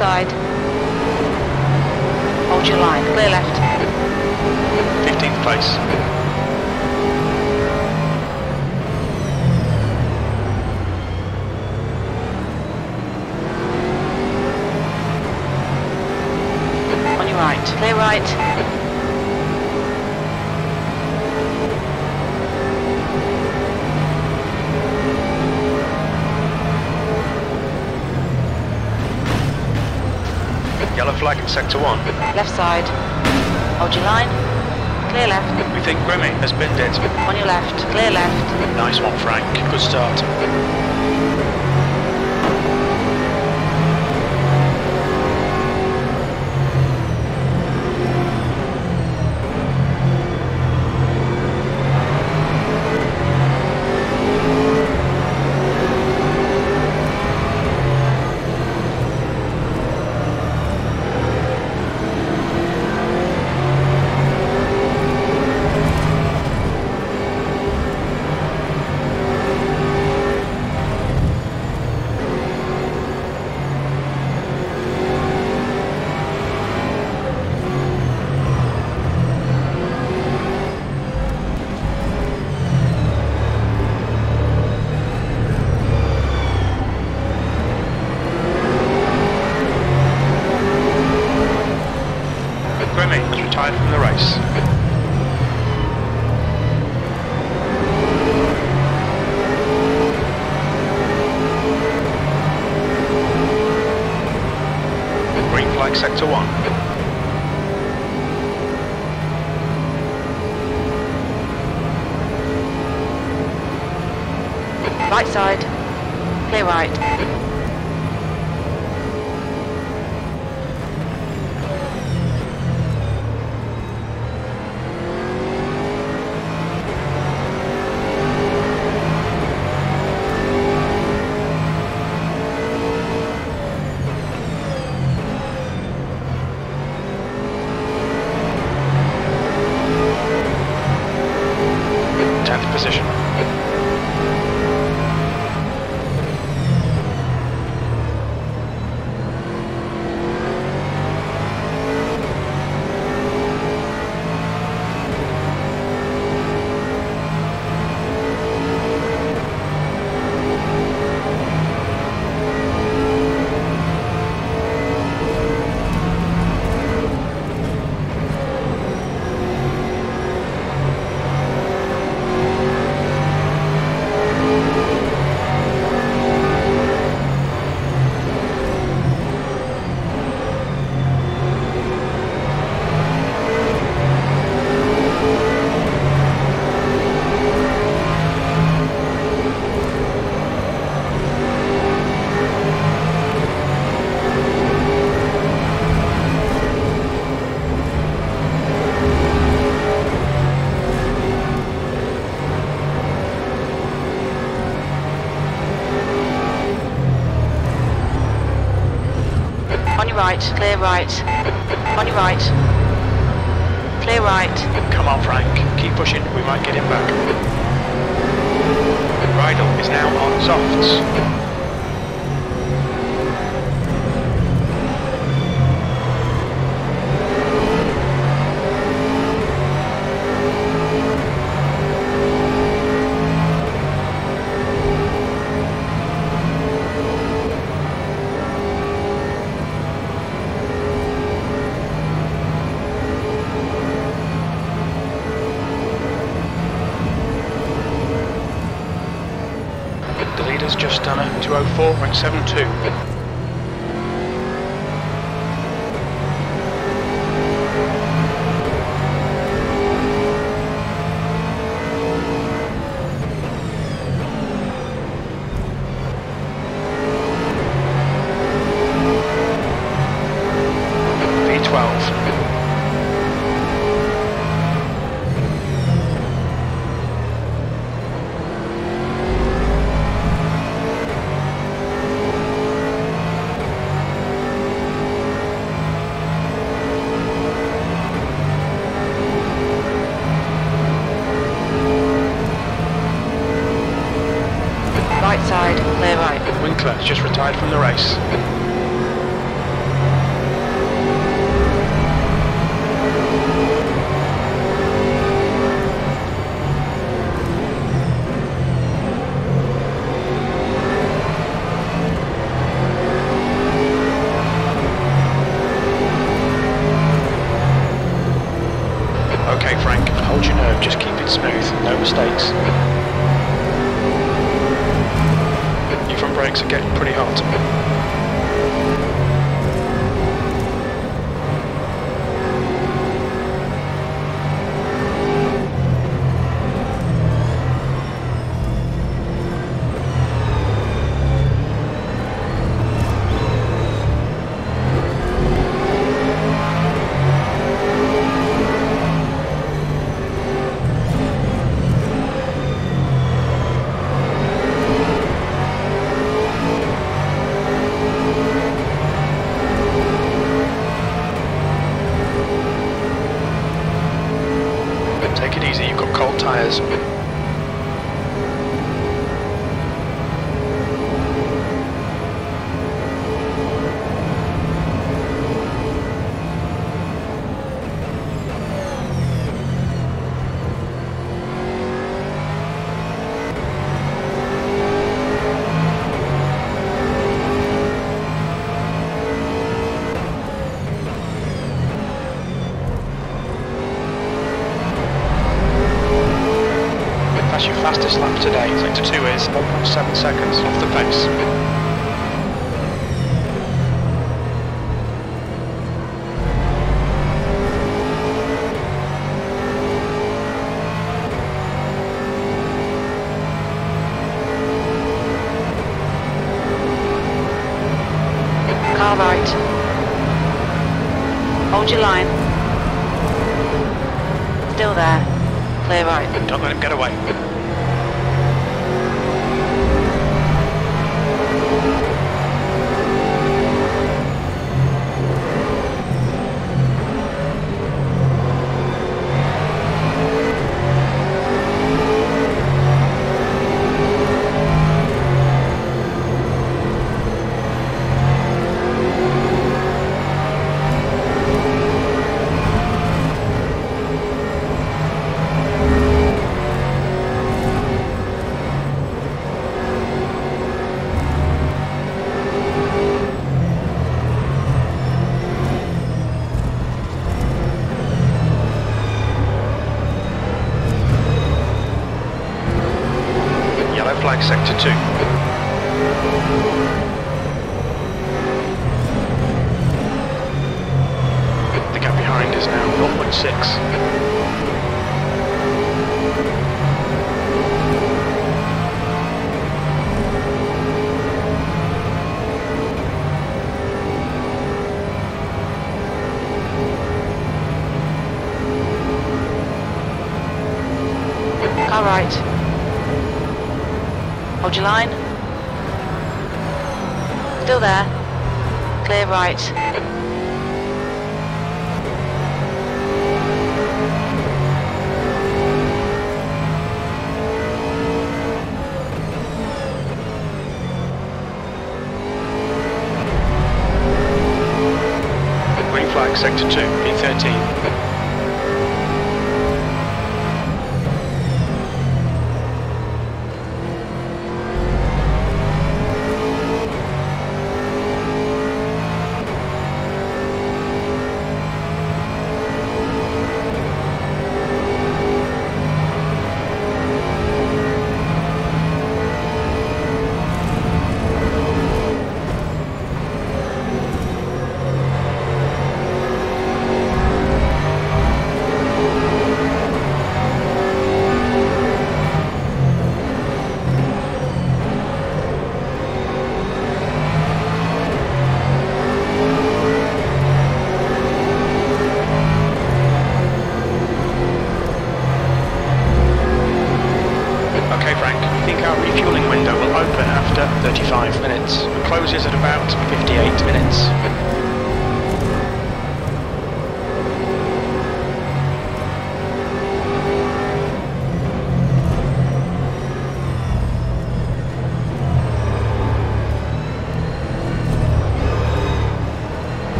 Side. Hold your line. Clear left. 15th place. Flag in sector 1. Left side. Hold your line. Clear left. We think Grimmy has binned it. On your left. Clear left. Nice one, Frank. Good start. Right side. Clear right. Right. Clear right. On your right. Clear right. Come on, Frank. Keep pushing. We might get him back. Bridle is now on softs. 204.72. fastest lap today. Sector 2 is 1.7 seconds off the pace.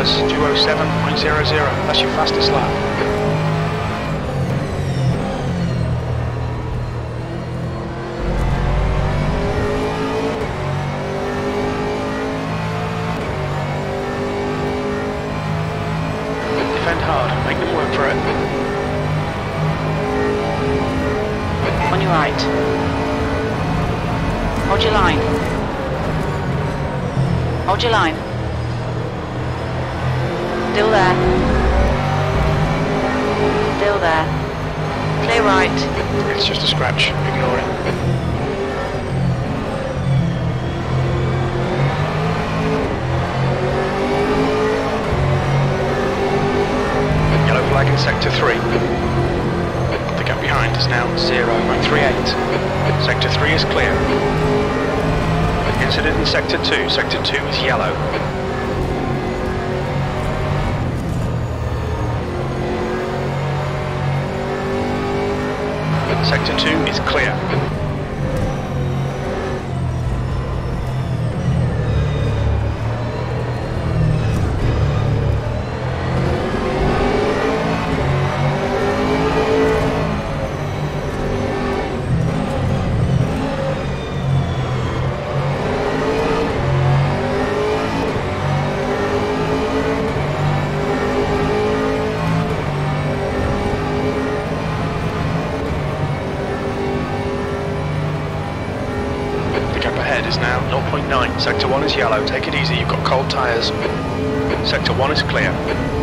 was 207.00. That's your fastest lap. incident in Sector 2. Sector 2 is yellow. Sector 2 is clear. is yellow. Take it easy. You've got cold tyres. Sector 1 is clear.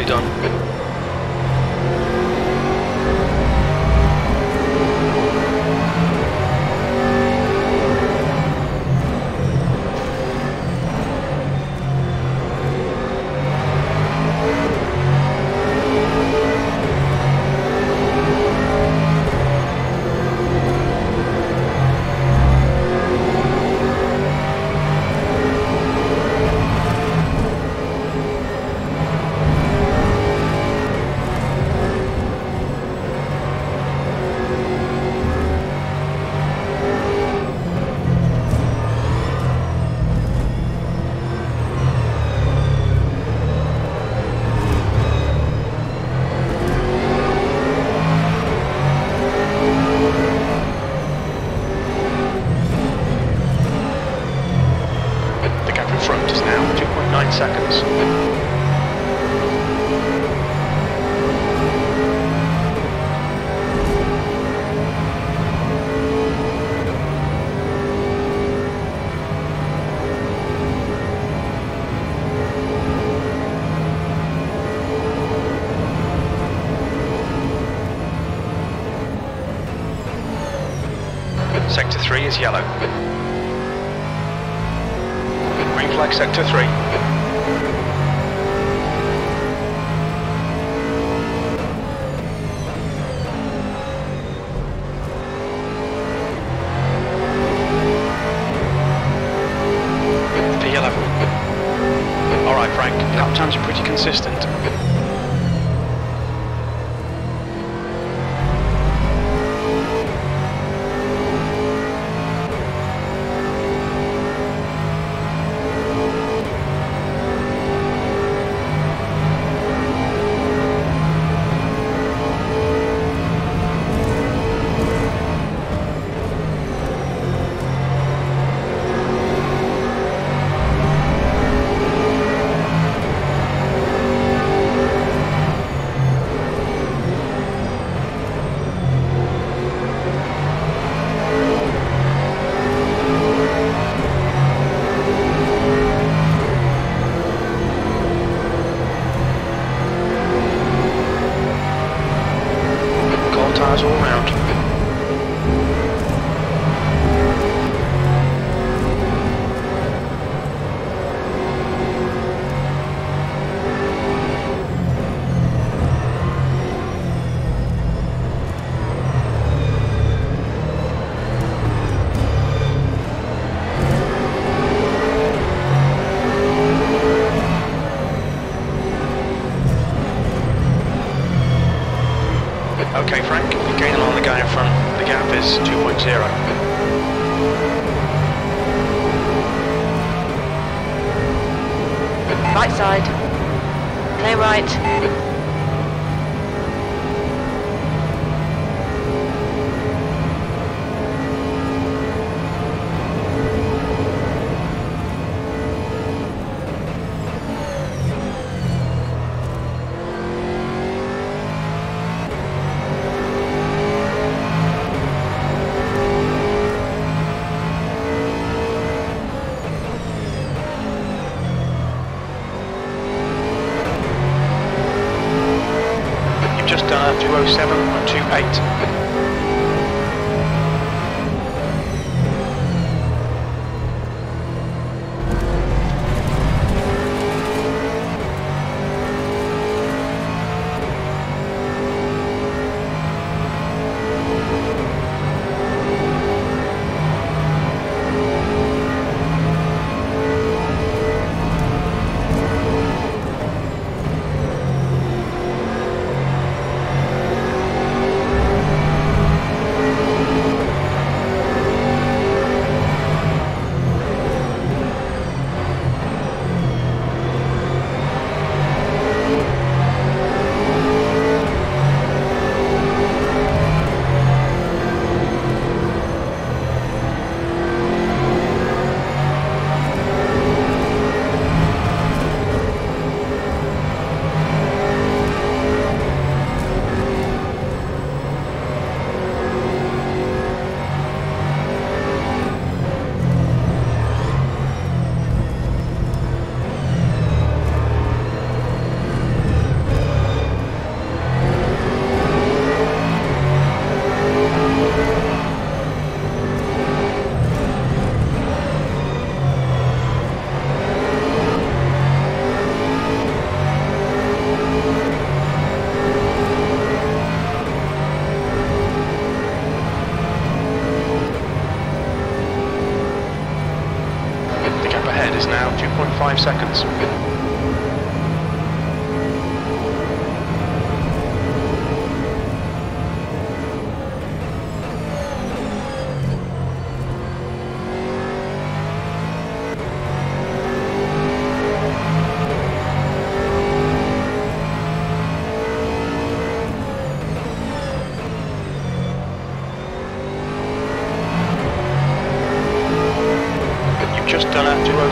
Nicely done. Yellow. Green flag sector 3. Okay, Frank, gain along the guy in front. The gap is 2.0. Right side. Play right.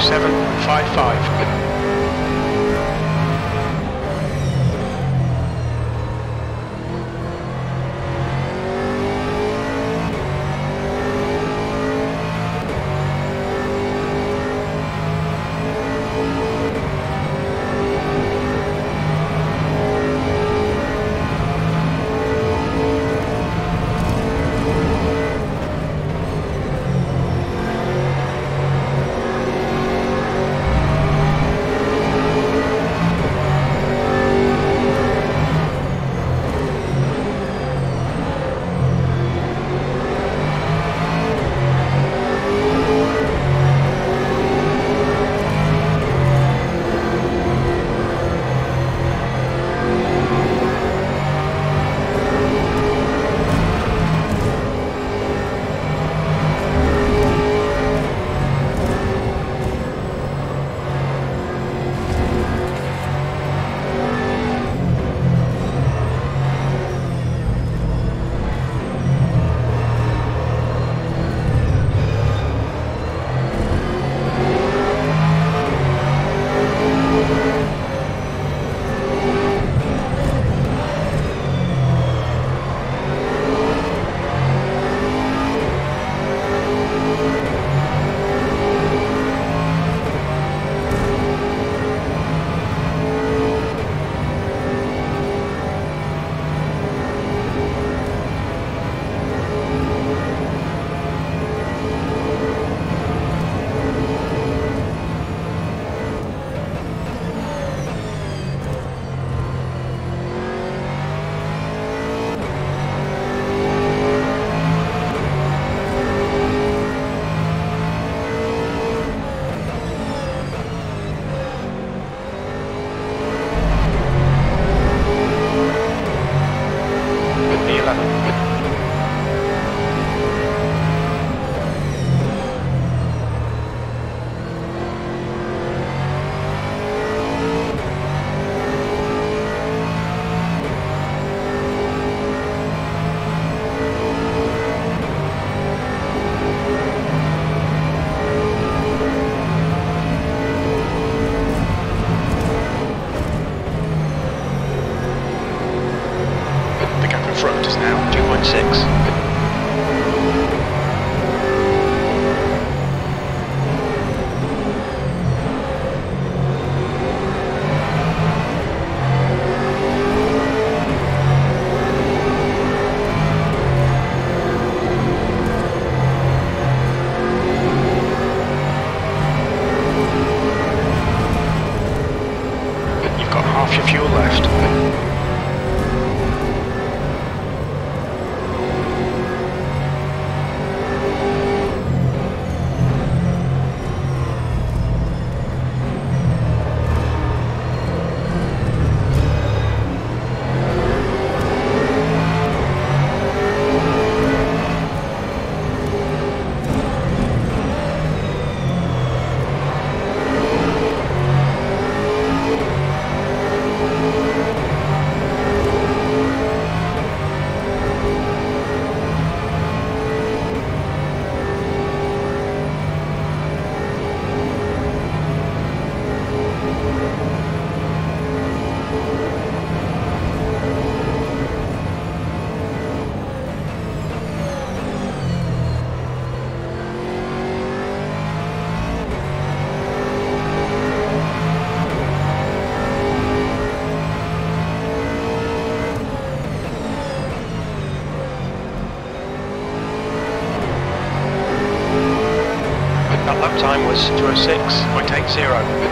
755. six. to a 6.80.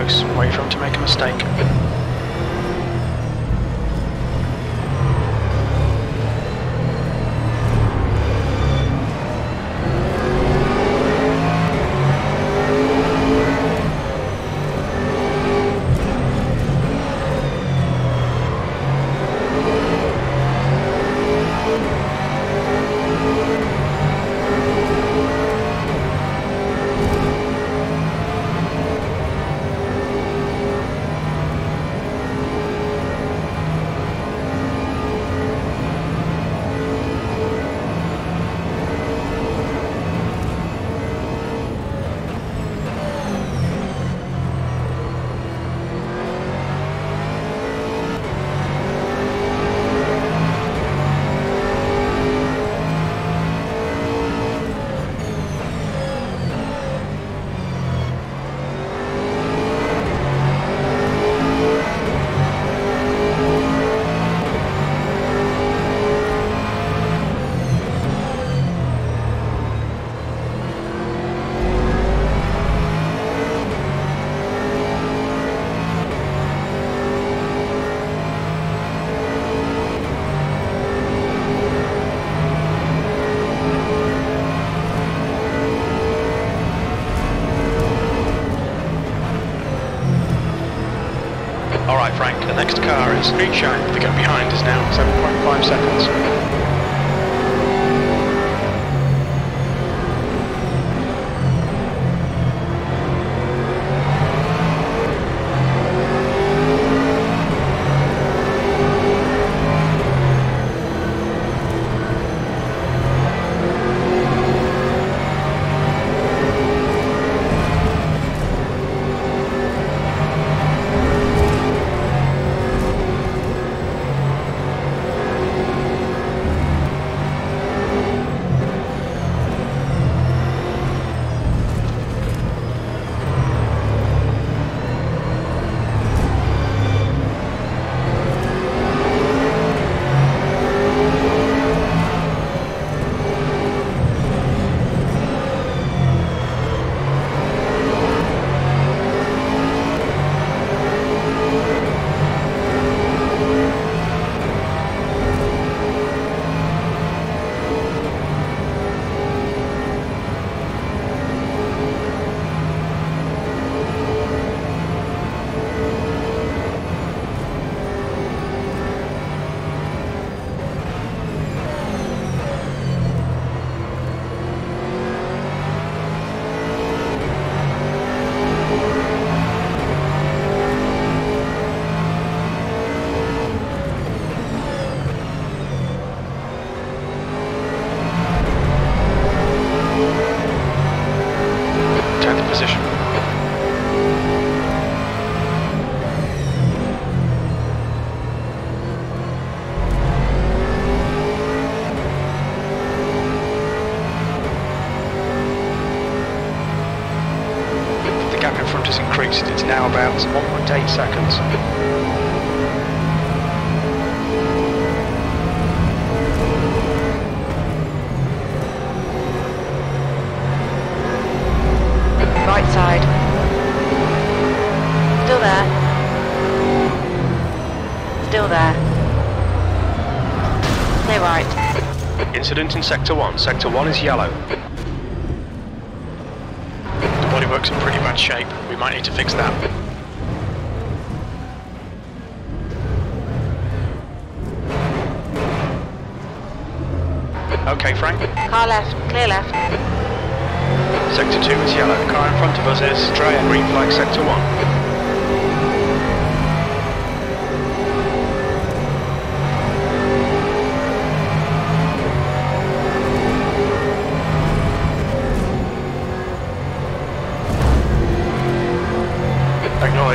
close. Wait for him to make a mistake. Is Street The gap behind is now 7.5 seconds. 8 seconds. Right side. Still there. Still there. Clear right. Incident in Sector 1. Sector 1 is yellow. The bodywork's in pretty bad shape. We might need to fix that. Okay, Frank. Car left. Clear left. Sector 2 is yellow. Car in front of us is. Green flag Sector 1.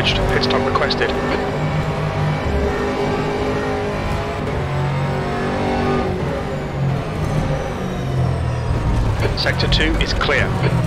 Acknowledged. Pit stop requested. Sector 2 is clear.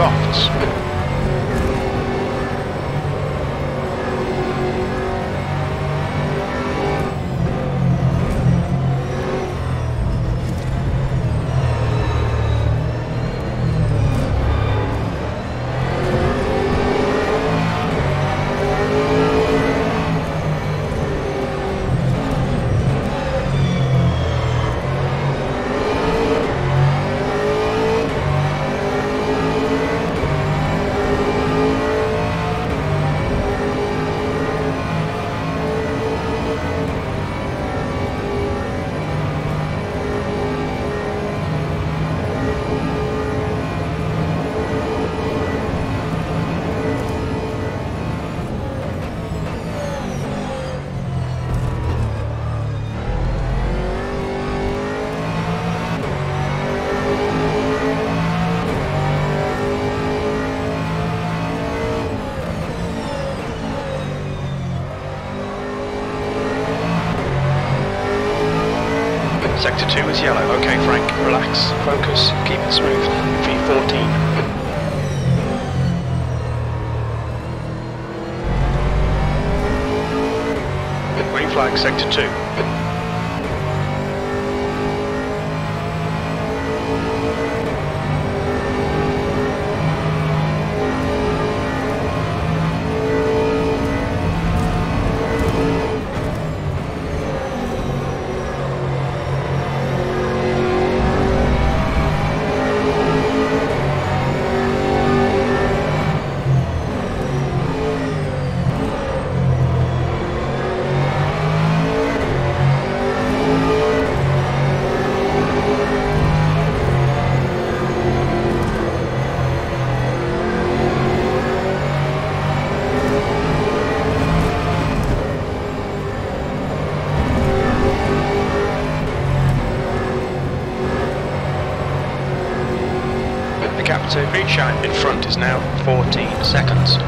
Softs. Is now 14 seconds.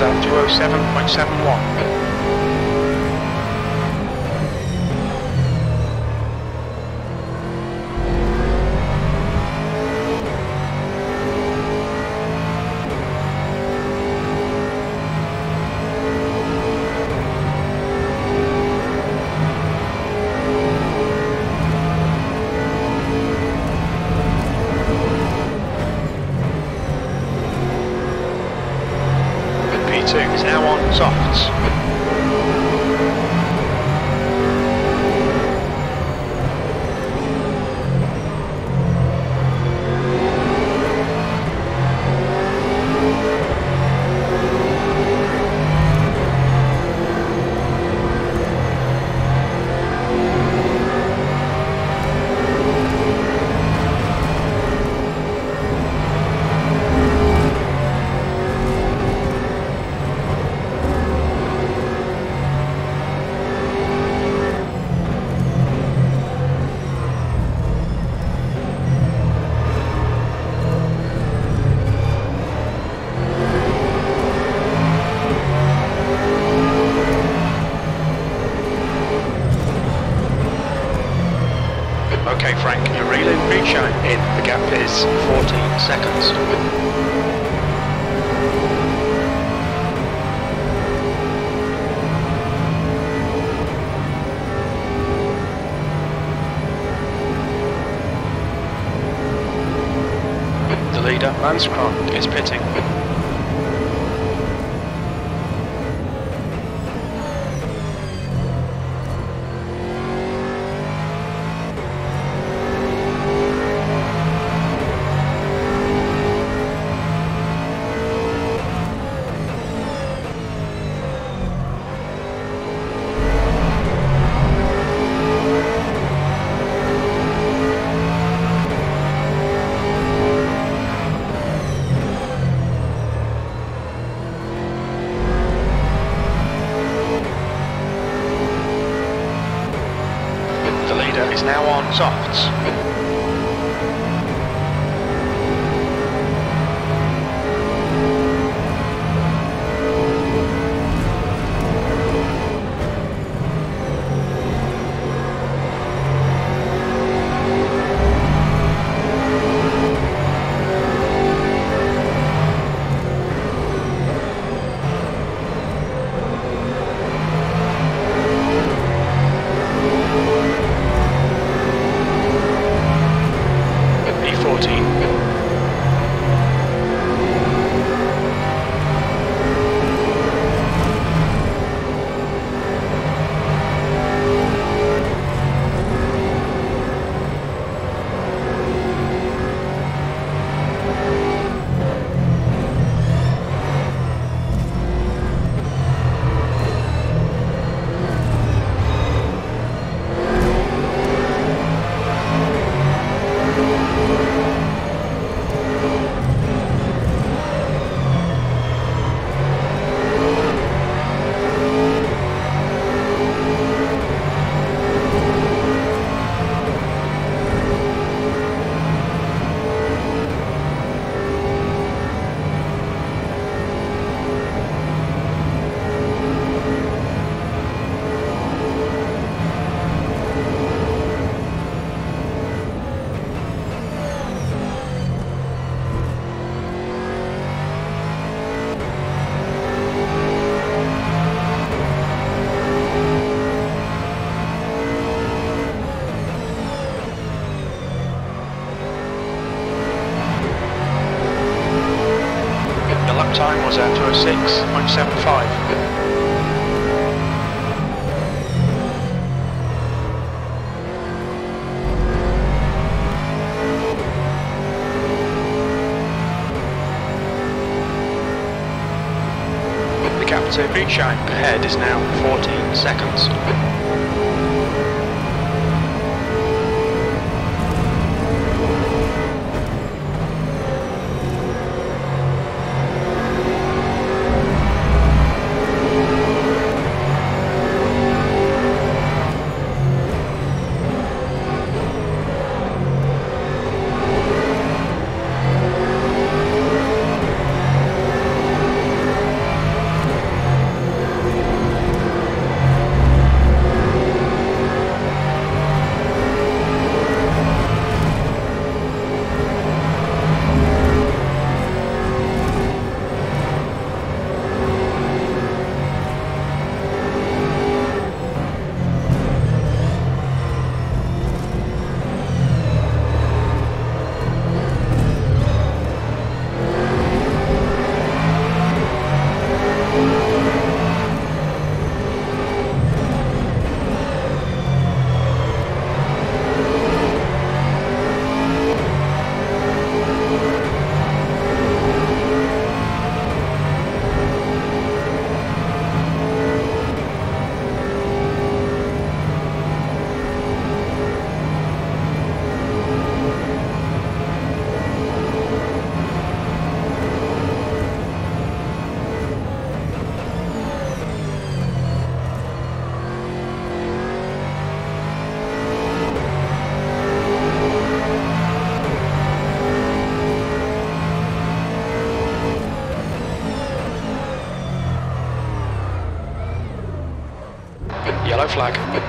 At 207.71. 106.75. The Capito Bootshine ahead is now 14 seconds. Flag.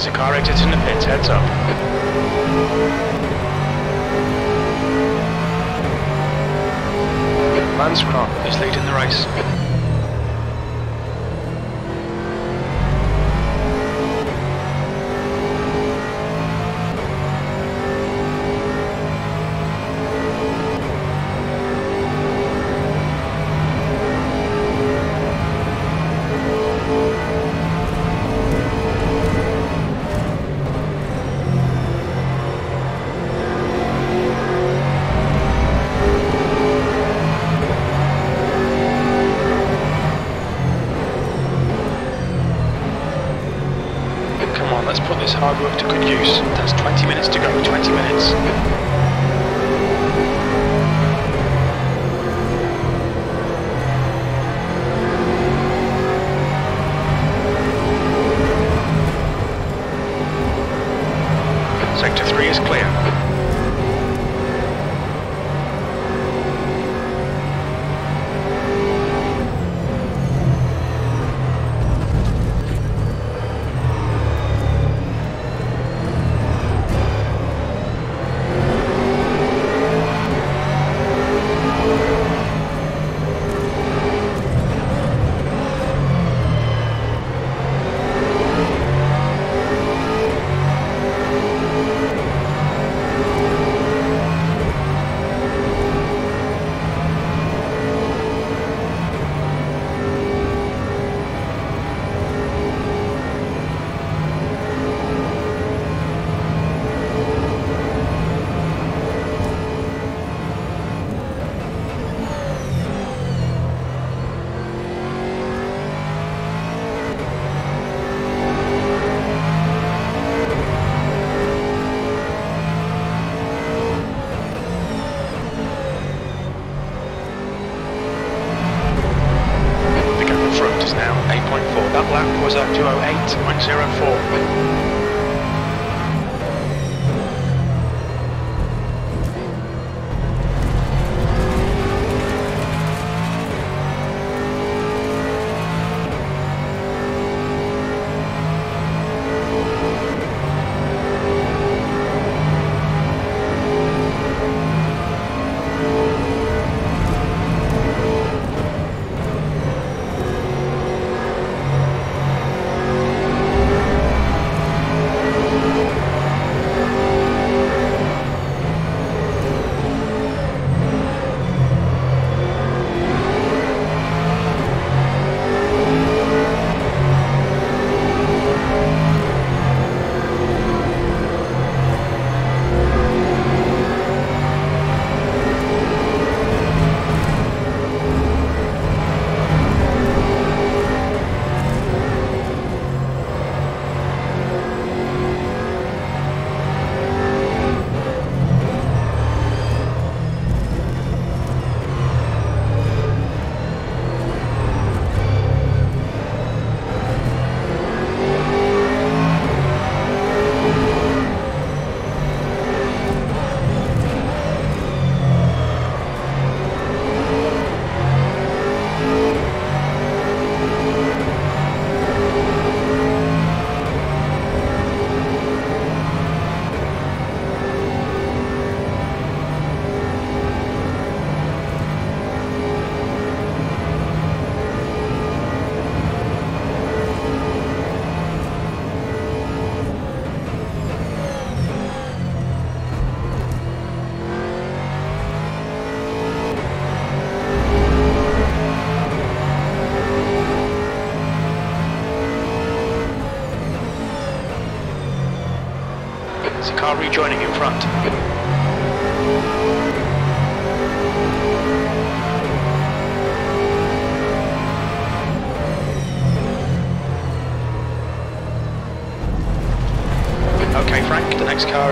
There's a car exit in the pits, heads up. Manscroft is leading the race.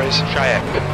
The next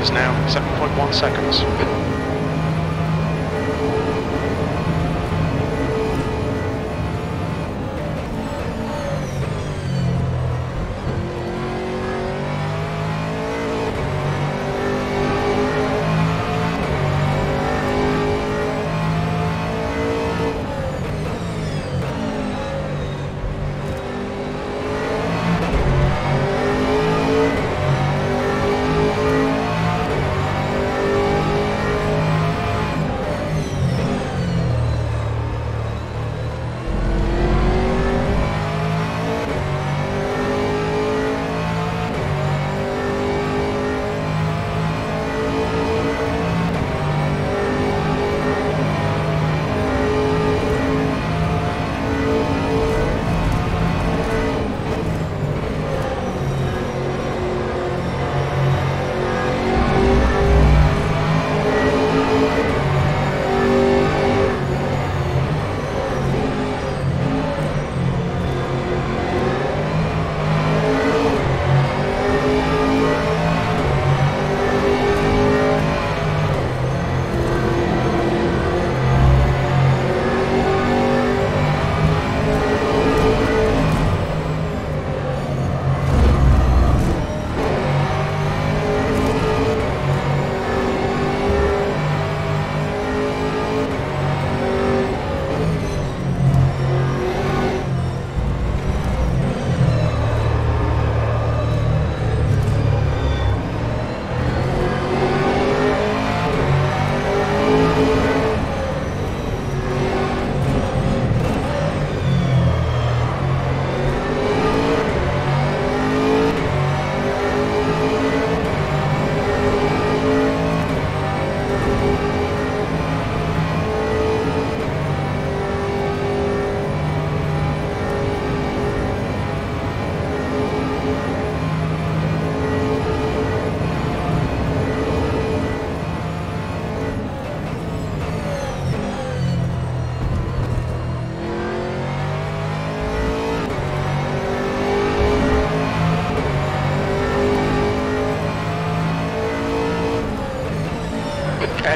is Cheyenne. seconds.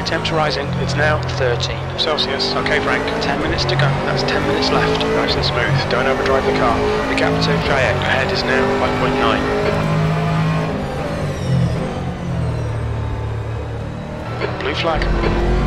Temps rising. It's now 13 Celsius. Okay, Frank. 10 minutes to go. That's 10 minutes left. Nice and smooth. Don't overdrive the car. The gap to Cheyenne ahead is now 5.9. Blue flag.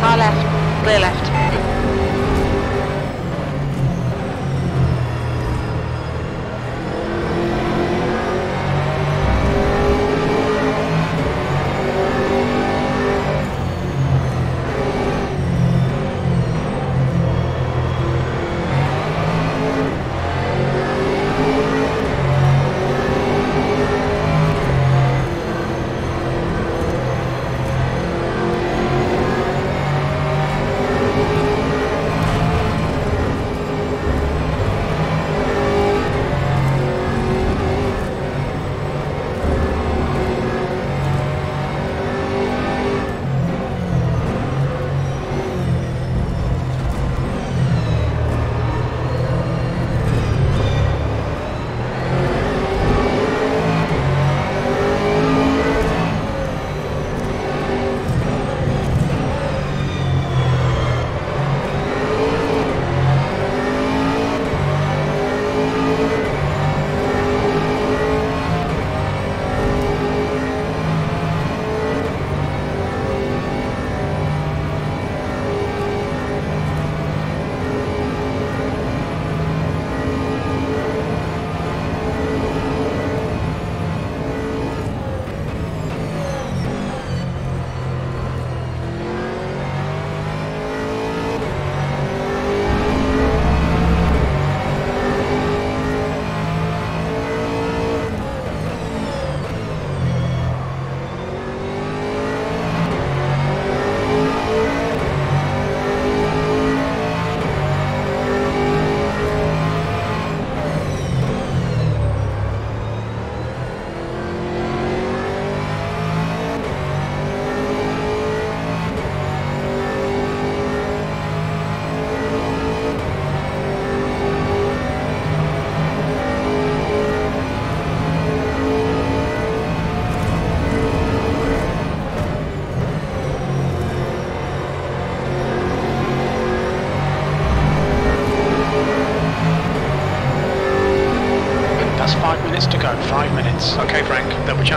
Car left. Clear left.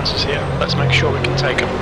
Chances here. Let's make sure we can take them.